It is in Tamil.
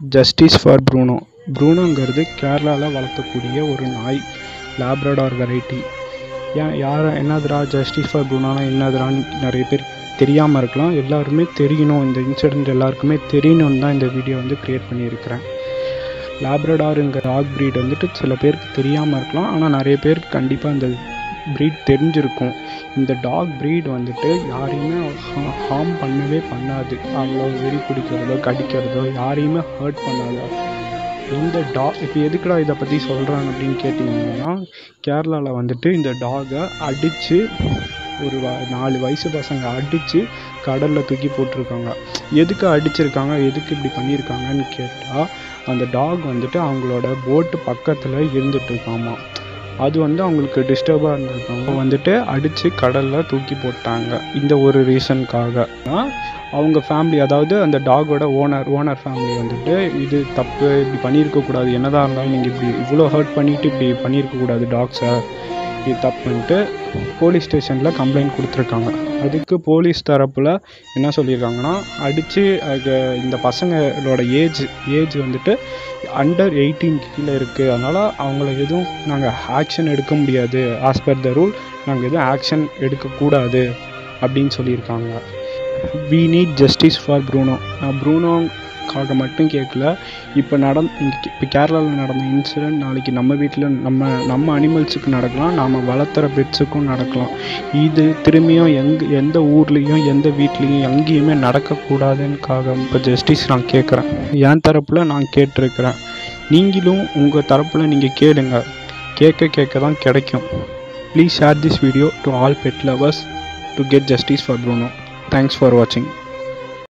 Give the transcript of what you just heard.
ஜஸ்டிஸ் ஃபார் ப்ரூனோ ப்ரூனோங்கிறது கேரளாவில் வளர்த்தக்கூடிய ஒரு நாய் லேப்ரடார் வெரைட்டி ஏன் யார் என்னதுடா ஜஸ்டிஸ் ஃபார் ப்ரூனோனா என்னதுடான்னு நிறைய பேர் தெரியாமல் இருக்கலாம். எல்லாருமே தெரியணும். இந்த இன்சிடெண்ட் எல்லாருக்குமே தெரியணும்னு தான் இந்த வீடியோ வந்து க்ரியேட் பண்ணியிருக்கிறேன். லேப்ரடாருங்கிற டாக் ப்ரீட் வந்துட்டு சில பேருக்கு தெரியாமல் இருக்கலாம். ஆனால் நிறைய பேருக்கு கண்டிப்பாக இந்த ப்ரீட் தெரிஞ்சிருக்கும். இந்த டாக் ப்ரீட் வந்துட்டு யாரையுமே ஹார்ம் பண்ணவே பண்ணாது. அவ்வளோ வெறி பிடிக்கிறதோ கடிக்கிறதோ யாரையுமே ஹர்ட் பண்ணாது. இந்த டாக் இப்போ எதுக்குடா இதை பற்றி சொல்கிறாங்க அப்படின்னு கேட்டிங்கன்னா கேரளாவில் வந்துட்டு இந்த டாகை அடித்து ஒரு வ- நாலு வயசு பசங்க அடித்து கடலில் தூக்கி போட்டிருக்காங்க. எதுக்கு அடிச்சிருக்காங்க எதுக்கு இப்படி பண்ணியிருக்காங்கன்னு கேட்டால் அந்த டாக் வந்துட்டு அவங்களோட போட்டு பக்கத்தில் இருந்துட்டு இருக்காமா. அது வந்து அவங்களுக்கு டிஸ்டர்பாக இருந்திருக்காங்க வந்துட்டு அடித்து கடலில் தூக்கி போட்டாங்க. இந்த ஒரு ரீசனுக்காக அவங்க ஃபேமிலி அதாவது அந்த டாகோட ஓனர் ஓனர் ஃபேமிலி வந்துட்டு இது தப்பு இப்படி பண்ணியிருக்கக்கூடாது என்னதான் இருந்தாலும் நீங்கள் இப்படி இவ்வளோ ஹர்ட் பண்ணிட்டு இப்படி பண்ணியிருக்கக்கூடாது டாக்ஸை இது தப்புன்ட்டு போலீஸ் ஸ்டேஷனில் கம்ப்ளைண்ட் கொடுத்துருக்காங்க. அதுக்கு போலீஸ் தரப்பில் என்ன சொல்லியிருக்காங்கன்னா அடித்து இந்த பசங்களோட ஏஜ் ஏஜ் வந்துட்டு அண்டர் எயிட்டீன் கீழே இருக்குது அதனால் அவங்கள எதுவும் நாங்கள் ஆக்ஷன் எடுக்க முடியாது. ஆஸ் பர் த ரூல் நாங்கள் எதுவும் ஆக்ஷன் எடுக்கக்கூடாது அப்படின்னு சொல்லியிருக்காங்க. We need justice for Bruno நான் ப்ரூனோக்காக மட்டும் கேட்கல. இப்போ நடந் இப்போ கேரளாவில் நடந்த இன்சிடென்ட் நாளைக்கு நம்ம வீட்டில் நம்ம நம்ம அனிமல்ஸுக்கு நடக்கலாம் நாம் வளர்த்துற பெட்ஸுக்கும் நடக்கலாம். இது திரும்பியும் எங் எந்த ஊர்லேயும் எந்த வீட்லேயும் எங்கேயுமே நடக்கக்கூடாதுன்னுக்காக இப்போ ஜஸ்டிஸ் நான் கேட்குறேன். என் தரப்பில் நான் கேட்டிருக்கிறேன். நீங்களும் உங்கள் தரப்பில் நீங்கள் கேளுங்க. கேட்க கேட்க தான் கிடைக்கும். Please share this video to all pet lovers to get justice for Bruno thanks for வாட்சிங்